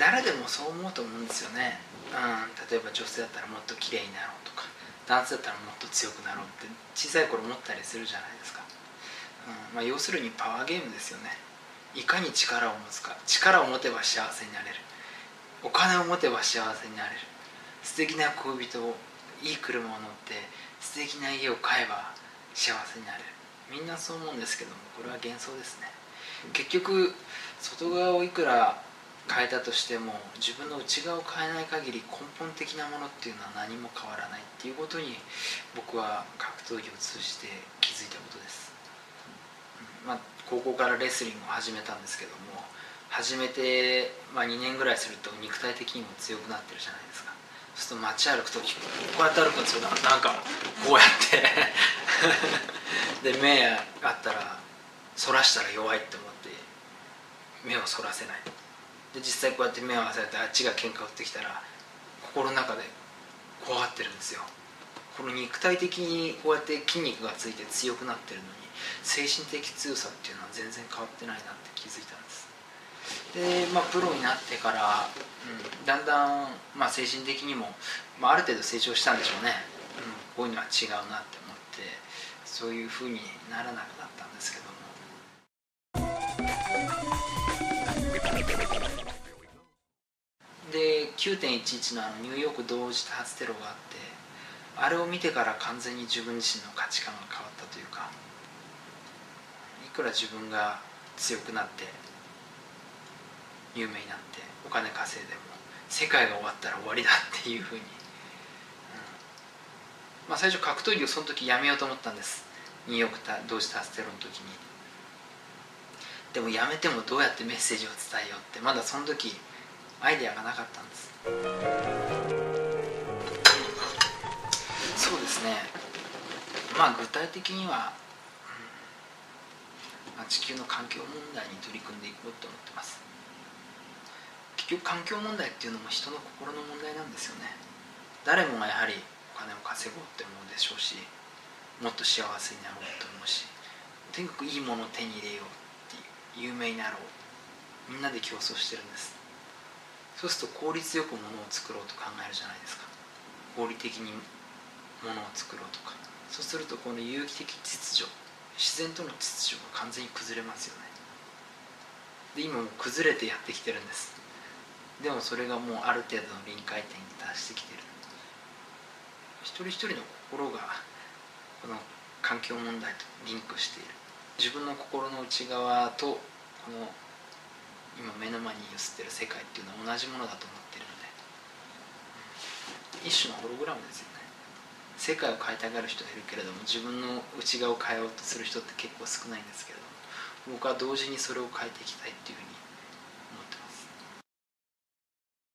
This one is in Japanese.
誰でもそう思うと思うんですよね、うん、例えば女性だったらもっと綺麗になろうとか男性だったらもっと強くなろうって小さい頃思ったりするじゃないですか、うんまあ、要するにパワーゲームですよね。いかに力を持つか。力を持てば幸せになれる。お金を持てば幸せになれる。素敵な恋人をいい車を乗って素敵な家を買えば幸せになれる。みんなそう思うんですけどもこれは幻想ですね。結局外側をいくら変えたとしても自分の内側を変えない限り根本的なものっていうのは何も変わらないっていうことに僕は格闘技を通じて気づいたことです、まあ、高校からレスリングを始めたんですけども始めて、まあ、2年ぐらいすると肉体的にも強くなってるじゃないですか。そうすると街歩く時こうやって歩くんですよ。なんかこうやって。で目あったらそらしたら弱いって思って目をそらせない。で実際こうやって目を合わせてあっちが喧嘩を打ってきたら心の中で怖がってるんですよ。この肉体的にこうやって筋肉がついて強くなってるのに精神的強さっていうのは全然変わってないなって気づいたんです。でまあプロになってから、うん、だんだん、まあ、精神的にも、まあ、ある程度成長したんでしょうね、うん、こういうのは違うなって思ってそういうふうにならなくなったんですけどで9.11ののニューヨーク同時多発テロがあってあれを見てから完全に自分自身の価値観が変わったというかいくら自分が強くなって有名になってお金稼いでも世界が終わったら終わりだっていうふうに、うん。まあ、最初格闘技をその時やめようと思ったんです。ニューヨーク同時多発テロの時に。でもやめてもどうやってメッセージを伝えようってまだその時アイデアがなかったんです。そうですね。まあ具体的には、まあ、地球の環境問題に取り組んでいこうと思ってます。結局環境問題っていうのも人の心の問題なんですよね。誰もがやはりお金を稼ごうって思うでしょうしもっと幸せになろうと思うしとにかくいいものを手に入れようっていう有名になろう。みんなで競争してるんです。そうすると効率よくものを作ろうと考えるじゃないですか。合理的にものを作ろうとか。そうするとこの有機的秩序自然との秩序が完全に崩れますよね。で今もう崩れてやってきてるんです。でもそれがもうある程度の臨界点に達してきてる。一人一人の心がこの環境問題とリンクしている。自分の心の内側とこの今目の前に映ってる世界っていうのは同じものだと思ってるので。一種のホログラムですよね。世界を変えたがる人はいるけれども自分の内側を変えようとする人って結構少ないんですけれども僕は同時にそれを変えていきたいっていうふうに